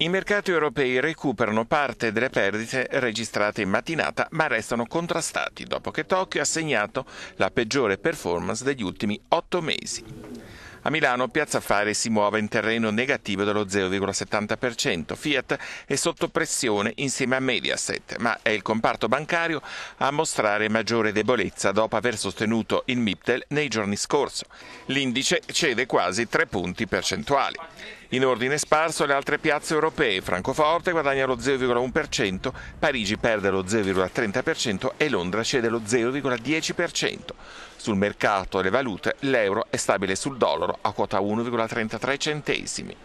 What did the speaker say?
I mercati europei recuperano parte delle perdite registrate in mattinata, ma restano contrastati dopo che Tokyo ha segnato la peggiore performance degli ultimi otto mesi. A Milano Piazza Affari si muove in terreno negativo dello 0,70%. Fiat è sotto pressione insieme a Mediaset, ma è il comparto bancario a mostrare maggiore debolezza dopo aver sostenuto il MIPTEL nei giorni scorsi. L'indice cede quasi 3 punti percentuali. In ordine sparso le altre piazze europee, Francoforte guadagna lo 0,1%, Parigi perde lo 0,30% e Londra cede lo 0,10%. Sul mercato delle valute l'euro è stabile sul dollaro a quota 1,33 centesimi.